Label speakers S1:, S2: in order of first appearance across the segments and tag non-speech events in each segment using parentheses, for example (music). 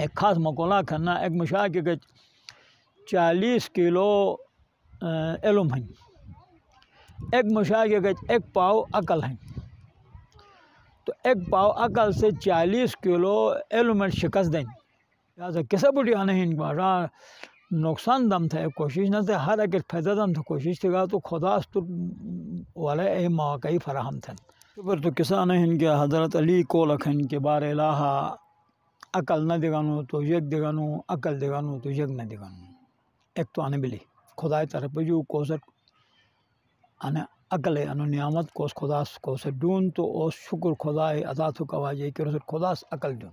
S1: ایک خاص مقولہ کھنا ایک مشاہ کے گچ چالیس کلو علم ہیں ایک مشاہ کے گچ ایک پاؤ عقل ہیں تو ایک پاؤ عقل سے چالیس کلو علم شکست دیں لہٰذا کسا بڑی آنے ہیں نقصان دم تھا، کوشش نہ تھے، ہر ایک فائدہ دم تھا، کوشش تھے گا تو خدا تو والے اے مواقعی فراہم تھا پر تو کسا نہیں ہیں کہ حضرت علی کو لکھن کے بارے الہا عقل نہ دگانو تو یک دگانو، عقل دگانو تو یک نہ دگانو۔ ایک تو آنے بلی خدای طرف جو کوسر آنے عقل ہے انو نعمت، کوس خدا کوسر دون تو اس شکر خدای ادا تو کواجے کہ رسول خدا عقل دون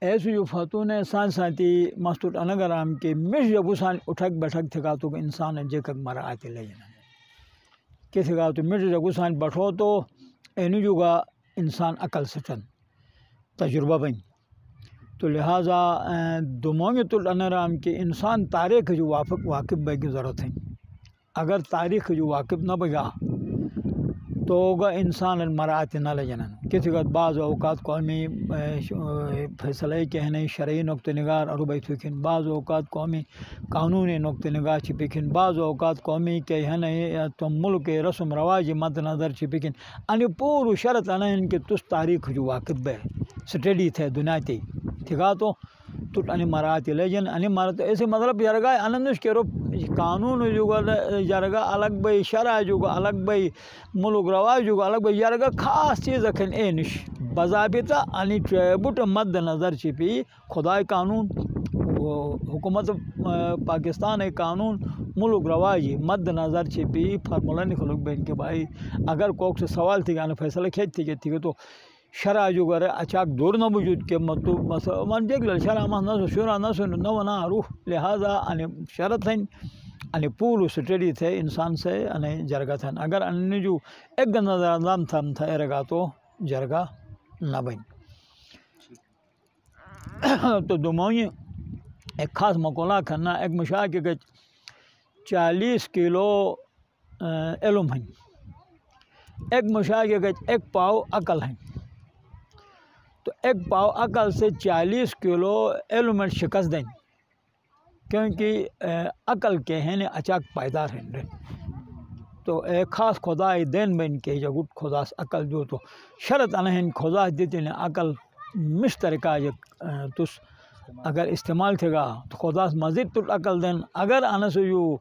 S1: ایسو جو فتون سان سانتی مستور انگرام کے مش جب سان اٹھک بیٹھک تھکا تو انسان جیکک مرا آتے لے جنا کہ تھکا تو مش جب سان بیٹھو تو اینو جو گا انسان عقل سٹن تجربہ بن۔ تو لہٰذا دمونگ تو انرام کے انسان تاریخ جو وافق واقف بے کی ضرورت ہے۔ اگر تاریخ جو واقف نہ بگا تو ہوگا انسان المرات نہ لے جنن۔ کسی کا بعض اوقات قومی فیصلہ کہنے، شرعی نقطہ نگار اور بیتھکن بعض اوقات قومی قانونی نقطہ نگار چھپکن بعض اوقات قومی کہنے تو ملک رسم، رواج، مد نظر چھپکن ان یعنی پور شرط ان کہ تس تاریخ جو واقف بے سٹڈی تھے، دنیا تی ٹھیکا تو تو انی مراتی لیجن انی مرات ایسے مطلب یرگا انندش کے رو قانون جو یرگا الگ بھائی شرع جو الگ بھائی ملک رواج جو الگ بھائی یرگا خاص چیز اکھن اے نش۔ بضابطہ انی ٹریبٹ مد نظر چھپی خدای قانون، حکومت پاکستان قانون ملک رواج جی، مد نظر چھپی فارمولہ نکلوک بین کے بھائی۔ اگر کوک سے سوال تھی کہ فیصلہ کھیت تھی کہ تھی تو شرع جو گرے اچاک دور نہ موجود کے مطلب مثلا من دیکھ لے، شرع ما نہ شورا نہ سن نہ نہ روح لہذا ان شرط ہیں ان پول سٹڈی تھے، انسان سے ان جرگا تھا اگر ان جو ایک نظر نام تھا تھا رگا تو جرگا نہ بن (coughs) تو دموئی ایک خاص مقولہ کھنا ایک مشاہ کے چالیس کلو علم ہیں۔ ایک مشاہ کے ایک پاؤ عقل ہیں۔ تو ایک پاؤ عقل سے چالیس کلو علم شکست دیں۔ کیونکہ عقل کے ہیں اچاک پائیدار ہیں۔ تو ایک خاص خدا دین بین کے جگٹ خدا عقل جو تو شرط انہیں خدا دیتے ہیں عقل مش طریقہ تس اگر استعمال تھے گا تو خدا مزید تو عقل دین۔ اگر آنے سے جو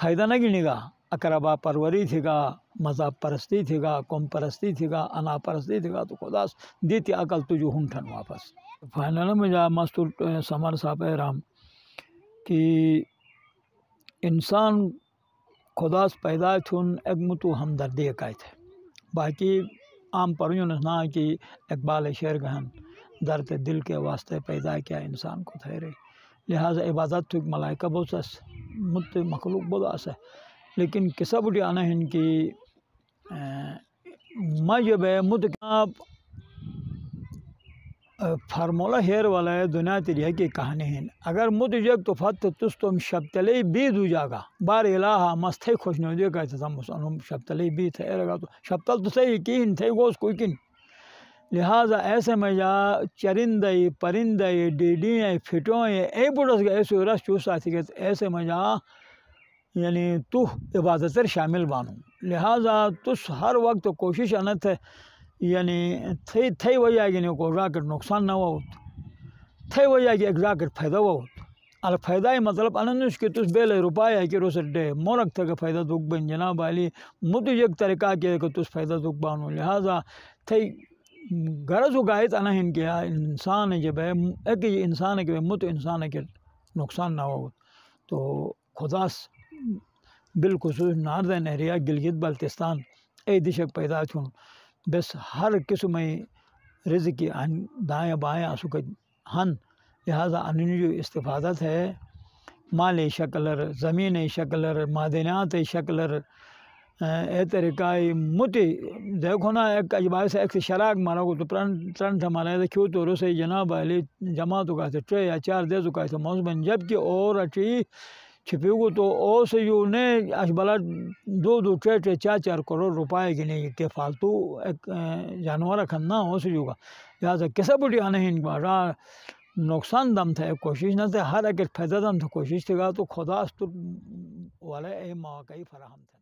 S1: فائدہ نہ گنے گا اقربا پروری تھے گا مذہب پرستی تھے گا قوم پرستی تھے گا انا پرستی تھے گا تو خدا دیتی عقل تجھو ہنٹھن واپس۔ فائنل میں جا مستور سمر صاحب رام کہ انسان خدا پیدا تھن ایک متو ہمدردی عقائد ہے باقی عام پریوں نے نہ کہ اقبال شعر گہن درد دل کے واسطے پیدا کیا انسان کو ٹھہرے لہٰذا عبادت تو ایک ملائکہ بہت مت مخلوق بہت ہے لیکن کسا بڑی ان کی۔ مجب ہے متکاب فارمولہ ہیر والا ہے، دنیا تیری ہے کی کہانی ہیں اگر مد جگ تو فت تس تم شبتلی بی دو جاگا۔ بار الہا مستے خوش نہیں دے کہتے تھا مسلم شبتلی بی تھے رگا تو۔ شبتل تو صحیح کین تھے گوز کوئی کن۔ لہٰذا ایسے میں جا چرندے پرندے ڈیڈی فٹوں اے بڑھس گئے، ایسے رس چوسا تھی کہ ایسے میں جا یعنی تو عبادت شامل بانو۔ لہٰذا تس ہر وقت کوشش انت یعنی ہے یعنی تھے تھے وجہ کہ کو راکٹ نقصان نہ ہو تھے وجہ کہ ایک راکٹ فائدہ ہو ال فائدہ ہی مطلب اننش کہ تس بیل روپایہ ہے کہ روس ڈے مورک تھے کہ فائدہ دکھ بن۔ جناب علی، مت یک طریقہ کہ کہ تس فائدہ دکھ بانو۔ لہٰذا تھے غرض اگائت انا ہن کیا انسان جب ہے، ایک انسان ہے کہ مت انسان ہے کہ نقصان نہ ہو تو خدا بالخصوص ناردن ایریا گلگت بلتستان اے دشک پیدا چھون بس ہر قسم رزق کی دائیں بائیں اسک ہن۔ لہذا ان جو استفادت ہے، مال شکلر زمین شکلر معدنات شکلر اے طریقہ متی دیکھو نا، ایک اجبائے سے ایک شراک مارا کو تو ترن تھا مارا ہے کیوں تو رسے جناب علی جماعت کا تھے ٹرے یا چار دے چکا تھے موزمن جبکہ اور اٹھی چھپی تو او سے یو نے اشبلا دو دو ٹرے چار چار کروڑ روپئے کی نہیں کہ فالتو ایک جانور کھننا ہو سے یوں گا لہٰذا کیسا بڑی آنے ہیں نقصان دم تھا کوشش نہ تھے ہر اگر فائدہ دم تھا کوشش تھے گا تو خدا استر تو والا اے مواقع فراہم تھا